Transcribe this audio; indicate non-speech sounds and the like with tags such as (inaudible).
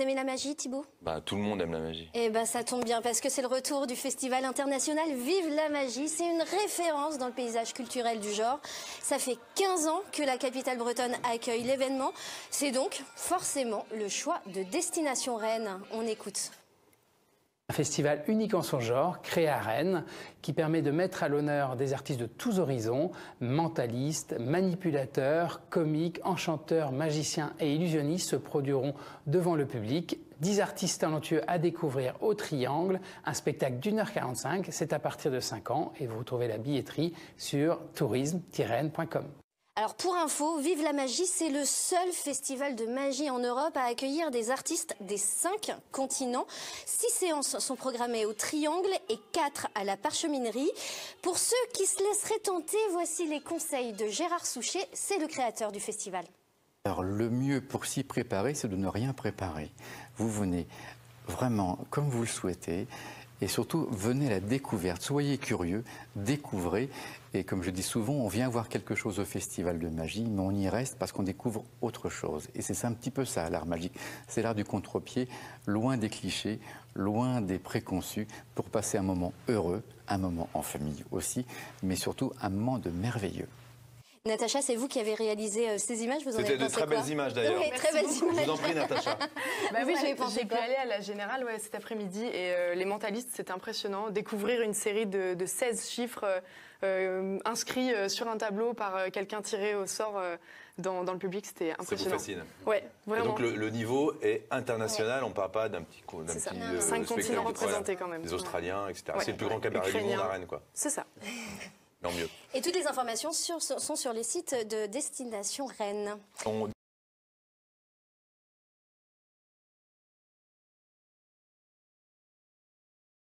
aimez la magie, Thibaut? Bah, tout le monde aime la magie. Eh ben, ça tombe bien parce que c'est le retour du festival international Vive la magie. C'est une référence dans le paysage culturel du genre. Ça fait 15 ans que la capitale bretonne accueille l'événement. C'est donc forcément le choix de Destination Rennes. On écoute. Un festival unique en son genre, créé à Rennes, qui permet de mettre à l'honneur des artistes de tous horizons, mentalistes, manipulateurs, comiques, enchanteurs, magiciens et illusionnistes se produiront devant le public. Dix artistes talentueux à découvrir au Triangle, un spectacle d'une heure 45, c'est à partir de 5 ans et vous retrouvez la billetterie sur tourisme-rennes.com. Alors pour info, Vive la magie, c'est le seul festival de magie en Europe à accueillir des artistes des cinq continents. Six séances sont programmées au Triangle et quatre à la Parcheminerie. Pour ceux qui se laisseraient tenter, voici les conseils de Gérard Souchet, c'est le créateur du festival. Alors le mieux pour s'y préparer, c'est de ne rien préparer. Vous venez vraiment comme vous le souhaitez et surtout venez à la découverte. Soyez curieux, découvrez. Et comme je dis souvent, on vient voir quelque chose au festival de magie, mais on y reste parce qu'on découvre autre chose. Et c'est un petit peu ça, l'art magique. C'est l'art du contre-pied, loin des clichés, loin des préconçus, pour passer un moment heureux, un moment en famille aussi, mais surtout un moment de merveilleux. Natacha, c'est vous qui avez réalisé euh, ces images. Vous en C'était avez de pensé très quoi belles images d'ailleurs. Oui, très belles Je images. vous en prie, Natacha. (laughs) Bah oui, j'ai pu aller à la Générale ouais, cet après-midi et euh, les mentalistes, c'était impressionnant. Découvrir une série de, de 16 chiffres euh, inscrits euh, sur un tableau par euh, quelqu'un tiré au sort euh, dans, dans le public, c'était Ça vous impressionnant. fascine. Ouais, Et donc le, le niveau est international, on ne parle pas d'un petit, co- d'un C'est ça. petit Cinq euh, spectacle continents de- représentés quand même. Des Australiens, etc. Ouais. C'est le plus grand cabaret du monde à Rennes, quoi. C'est ça. (laughs) Mieux. Et toutes les informations sur- sont sur les sites de Destination Rennes. On